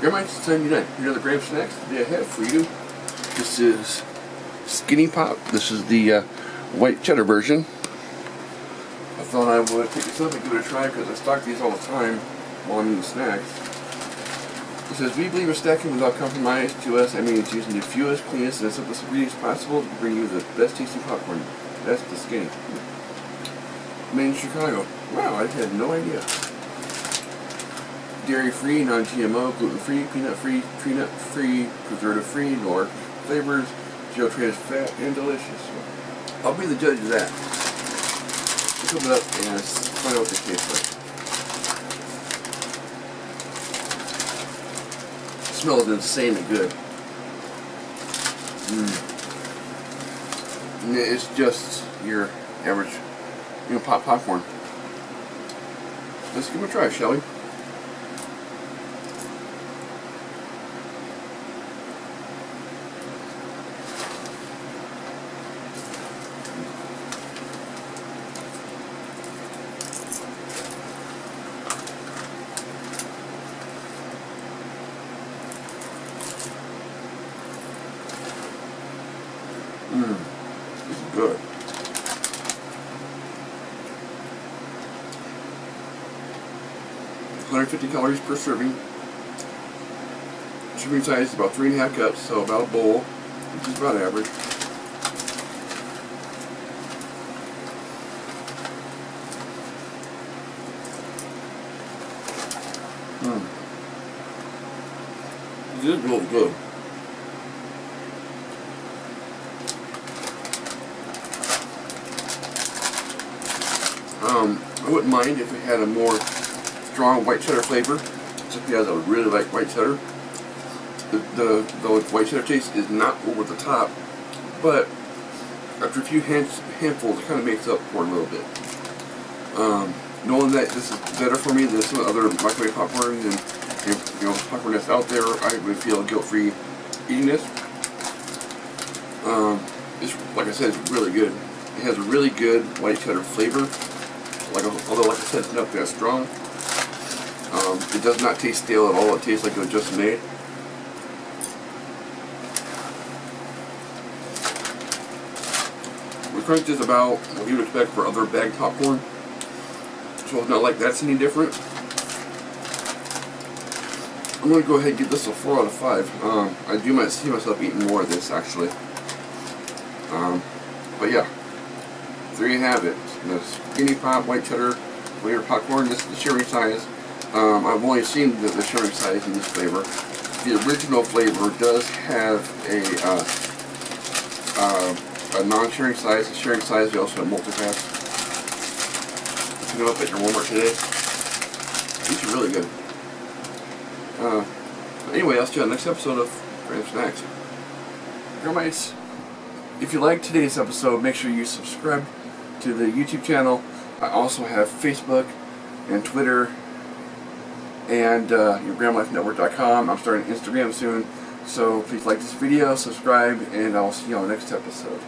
Grandma, it's time you know. Here are the Graham snacks today I have for you. This is Skinny Pop. This is the uh, white cheddar version. I thought I would pick this up and give it a try because I stock these all the time while I'm eating snacks. It says, we believe in stacking without compromise. To us, I mean it's using the fewest, cleanest, and simplest ingredients possible to bring you the best tasting popcorn. That's the skinny. Made in Chicago. Wow, I had no idea. Dairy-free, non-GMO, gluten-free, peanut-free, tree-nut-free, preservative-free, no flavors, zero trans fat, and delicious. I'll be the judge of that. Let's open it up and find out what taste like. smells insanely good. Mm. It's just your average, you know, pop popcorn. Let's give it a try, shall we? Good. Hundred fifty calories per serving. Serving size is about three and a half cups, so about a bowl, which is about average. Mmm. This is really good. Um, I wouldn't mind if it had a more strong white cheddar flavor, just because I would really like white cheddar. The, the, the white cheddar taste is not over the top, but after a few hands, handfuls, it kind of makes up for a little bit. Um, knowing that this is better for me than some other microwave popcorn and you know popcorn that's out there, I would feel guilt-free eating this. Um, it's like I said, it's really good. It has a really good white cheddar flavor. Although, like I said, it's not that strong. Um, it does not taste stale at all. It tastes like it was just made. The crunch is about what you would expect for other bagged popcorn. So it's not like that's any different. I'm going to go ahead and give this a 4 out of 5. Um, I do might see myself eating more of this, actually. Um, but yeah, there you have it. The skinny pop white cheddar flavor popcorn. This is the sharing size. Um, I've only seen the, the sharing size in this flavor. The original flavor does have a uh, uh, a non-sharing size. The sharing size we also have multi-packs. Pick up at your Walmart today. These are really good. Uh, anyway, I'll see you on the next episode of Graham Snacks. Grahamites, if you liked today's episode, make sure you subscribe to the YouTube channel. I also have Facebook and Twitter and uh, yourgrahamlifenetwork.com. I'm starting Instagram soon. So please like this video, subscribe, and I'll see you on the next episode.